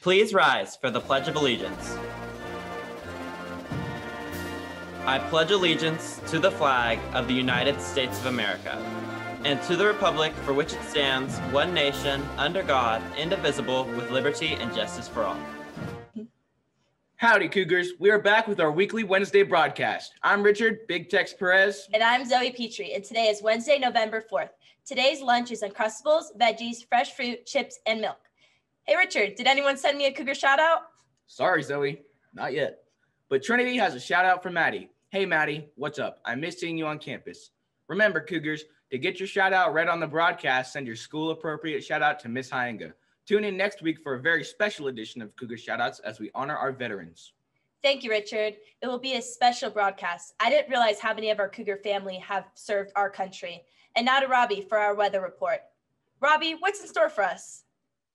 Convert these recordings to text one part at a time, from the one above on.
Please rise for the Pledge of Allegiance. I pledge allegiance to the flag of the United States of America and to the republic for which it stands, one nation, under God, indivisible, with liberty and justice for all. Howdy, Cougars. We are back with our weekly Wednesday broadcast. I'm Richard Big Tex Perez. And I'm Zoe Petrie, and today is Wednesday, November 4th. Today's lunch is Uncrustables, veggies, fresh fruit, chips, and milk. Hey, Richard, did anyone send me a Cougar shout out? Sorry, Zoe, not yet. But Trinity has a shout out for Maddie. Hey, Maddie, what's up? I miss seeing you on campus. Remember, Cougars, to get your shout out read on the broadcast, send your school appropriate shout out to Miss Hyenga. Tune in next week for a very special edition of Cougar Shoutouts as we honor our veterans. Thank you, Richard. It will be a special broadcast. I didn't realize how many of our Cougar family have served our country. And now to Robbie for our weather report. Robbie, what's in store for us?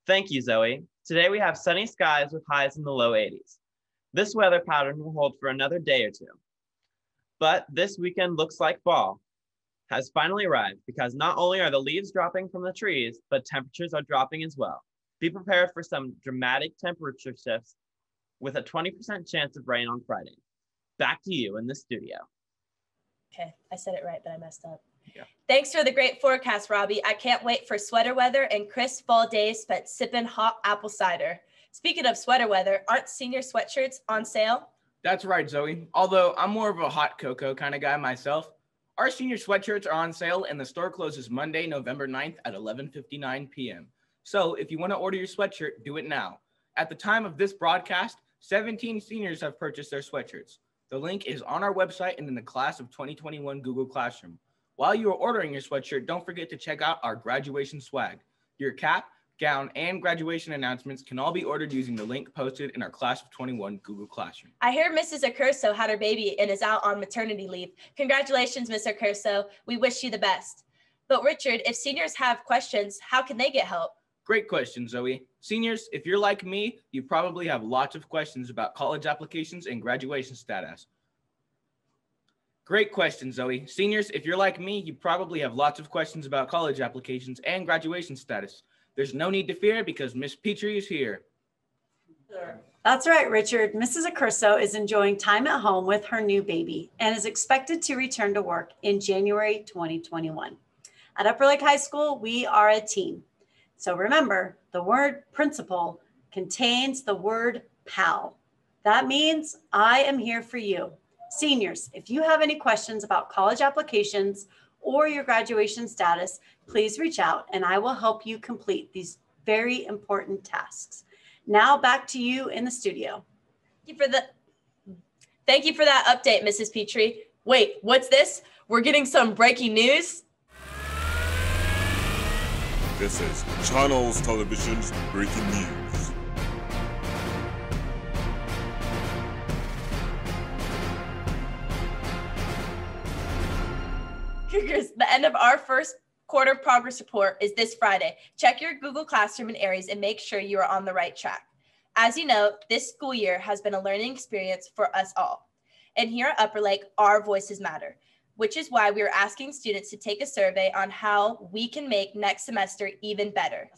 Thank you, Zoe. Today we have sunny skies with highs in the low 80s. This weather pattern will hold for another day or two. But this weekend looks like fall has finally arrived because not only are the leaves dropping from the trees, but temperatures are dropping as well. Be prepared for some dramatic temperature shifts with a 20% chance of rain on Friday. Back to you in the studio. Okay, I said it right, but I messed up. Yeah. Thanks for the great forecast, Robbie. I can't wait for sweater weather and crisp fall days spent sipping hot apple cider. Speaking of sweater weather, aren't senior sweatshirts on sale? That's right, Zoe. Although I'm more of a hot cocoa kind of guy myself, our senior sweatshirts are on sale and the store closes Monday, November 9th at 11:59 p.m. So, if you want to order your sweatshirt, do it now. At the time of this broadcast, 17 seniors have purchased their sweatshirts. The link is on our website and in the class of 2021 Google Classroom. While you are ordering your sweatshirt, don't forget to check out our graduation swag. Your cap, gown, and graduation announcements can all be ordered using the link posted in our Class of 21 Google Classroom. I hear Mrs. Accurso had her baby and is out on maternity leave. Congratulations, Ms. Accurso. We wish you the best. But Richard, if seniors have questions, how can they get help? Great question, Zoe. Seniors, if you're like me, you probably have lots of questions about college applications and graduation status. Great question, Zoe. Seniors, if you're like me, you probably have lots of questions about college applications and graduation status. There's no need to fear because Miss Petrie is here. That's right, Richard. Mrs. Accurso is enjoying time at home with her new baby and is expected to return to work in January 2021. At Upper Lake High School, we are a team. So remember, the word principal contains the word pal. That means I am here for you. Seniors, if you have any questions about college applications or your graduation status, please reach out and I will help you complete these very important tasks. Now back to you in the studio. Thank you for the Thank you for that update, Mrs. Petrie. Wait, what's this? We're getting some breaking news. This is Channels Television's breaking news. Cougars, the end of our first quarter progress report is this Friday. Check your Google Classroom and Aeries and make sure you are on the right track. As you know, this school year has been a learning experience for us all. And here at Upper Lake, our voices matter, which is why we are asking students to take a survey on how we can make next semester even better.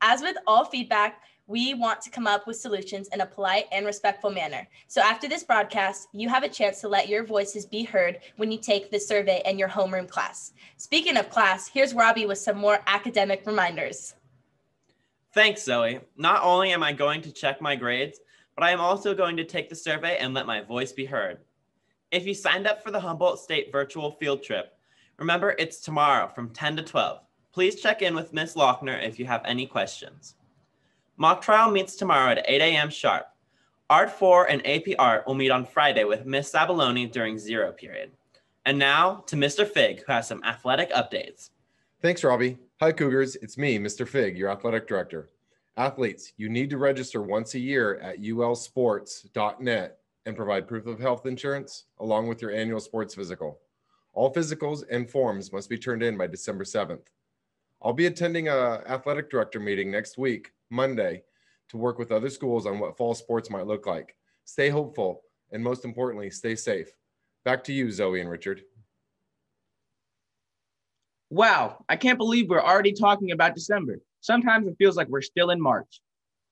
As with all feedback, we want to come up with solutions in a polite and respectful manner. So after this broadcast, you have a chance to let your voices be heard when you take the survey in your homeroom class. Speaking of class, here's Robbie with some more academic reminders. Thanks, Zoe. Not only am I going to check my grades, but I am also going to take the survey and let my voice be heard. If you signed up for the Humboldt State virtual field trip, remember it's tomorrow from 10 to 12. Please check in with Miss Lochner if you have any questions. Mock trial meets tomorrow at 8 a.m. sharp. Art 4 and AP Art will meet on Friday with Miss Sabaloni during zero period. And now to Mr. Fig, who has some athletic updates. Thanks, Robbie. Hi, Cougars. It's me, Mr. Fig, your athletic director. Athletes, you need to register once a year at ulsports.net and provide proof of health insurance along with your annual sports physical. All physicals and forms must be turned in by December 7th. I'll be attending a athletic director meeting next week, Monday, to work with other schools on what fall sports might look like. Stay hopeful and most importantly, stay safe. Back to you, Zoe and Richard. Wow, I can't believe we're already talking about December. Sometimes it feels like we're still in March.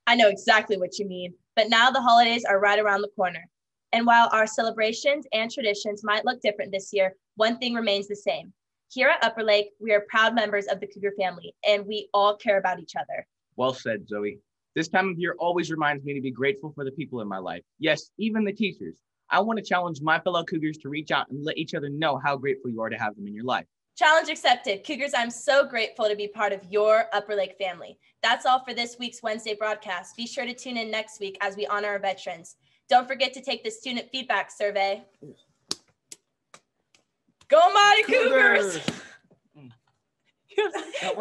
I know exactly what you mean, but now the holidays are right around the corner. And while our celebrations and traditions might look different this year, one thing remains the same. Here at Upper Lake, we are proud members of the Cougar family, and we all care about each other. Well said, Zoe. This time of year always reminds me to be grateful for the people in my life. Yes, even the teachers. I want to challenge my fellow Cougars to reach out and let each other know how grateful you are to have them in your life. Challenge accepted. Cougars, I'm so grateful to be part of your Upper Lake family. That's all for this week's Wednesday broadcast. Be sure to tune in next week as we honor our veterans. Don't forget to take the student feedback survey. Go Mighty Cougars! Cougars!